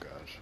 gosh.